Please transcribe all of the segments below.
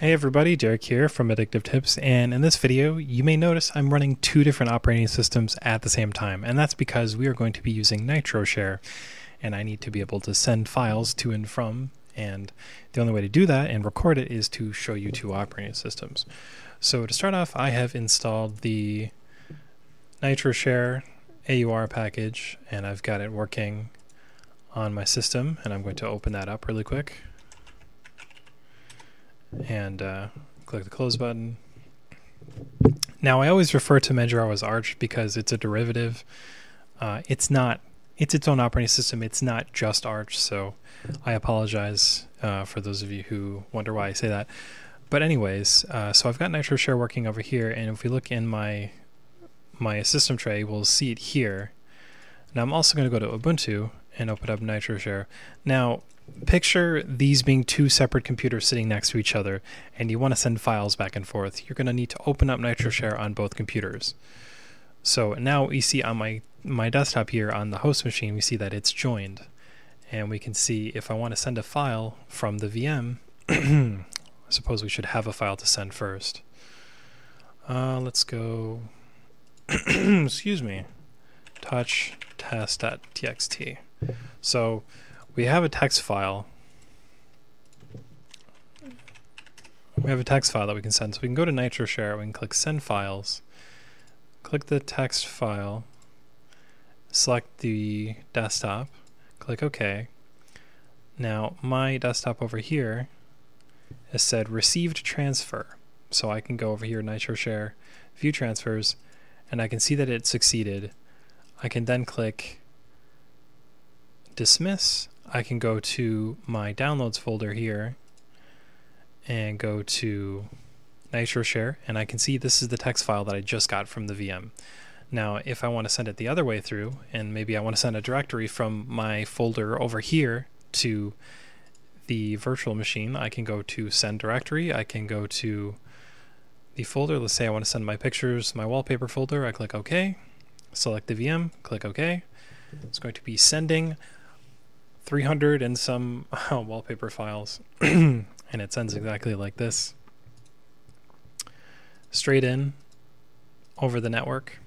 Hey everybody, Derek here from Addictive Tips, and in this video, you may notice I'm running two different operating systems at the same time, and that's because we are going to be using NitroShare, and I need to be able to send files to and from, and the only way to do that and record it is to show you two operating systems. So to start off, I have installed the NitroShare AUR package, and I've got it working on my system, and I'm going to open that up really quick and uh, click the close button. Now, I always refer to Manjaro as Arch because it's a derivative. Uh, it's not. It's its own operating system. It's not just Arch, so I apologize uh, for those of you who wonder why I say that. But anyways, uh, so I've got NitroShare working over here, and if we look in my my system tray, we'll see it here. Now I'm also going to go to Ubuntu and open up NitroShare. Now, picture these being two separate computers sitting next to each other and you want to send files back and forth, you're going to need to open up NitroShare on both computers. So now you see on my, my desktop here on the host machine, we see that it's joined. And we can see if I want to send a file from the VM, I suppose we should have a file to send first. Uh, let's go, excuse me, touch test.txt. So we have a text file. We have a text file that we can send. So we can go to NitroShare, we can click Send Files, click the text file, select the desktop, click OK. Now my desktop over here has said Received Transfer. So I can go over here, NitroShare, View Transfers, and I can see that it succeeded. I can then click Dismiss, I can go to my downloads folder here and go to NitroShare and I can see this is the text file that I just got from the VM. Now if I want to send it the other way through and maybe I want to send a directory from my folder over here to the virtual machine I can go to send directory I can go to the folder. Let's say I want to send my pictures my wallpaper folder. I click OK select the VM click OK. It's going to be sending 300 and some oh, wallpaper files. And it sends exactly like this. Straight in over the network.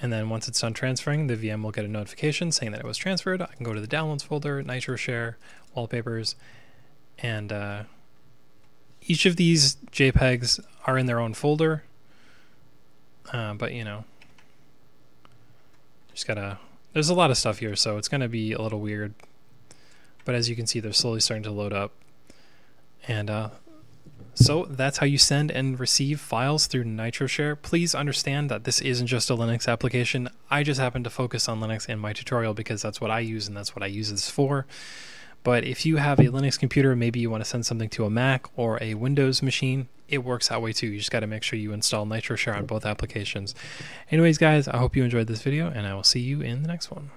And then once it's done transferring the VM will get a notification saying that it was transferred. I can go to the downloads folder NitroShare, wallpapers. And uh, each of these JPEGs are in their own folder. Uh, but you know just gotta there's a lot of stuff here so it's gonna be a little weird but as you can see, they're slowly starting to load up. And uh, so that's how you send and receive files through NitroShare. Please understand that this isn't just a Linux application. I just happen to focus on Linux in my tutorial because that's what I use and that's what I use this for. But if you have a Linux computer, maybe you want to send something to a Mac or a Windows machine, it works that way too. You just got to make sure you install NitroShare on both applications. Anyways, guys, I hope you enjoyed this video and I will see you in the next one.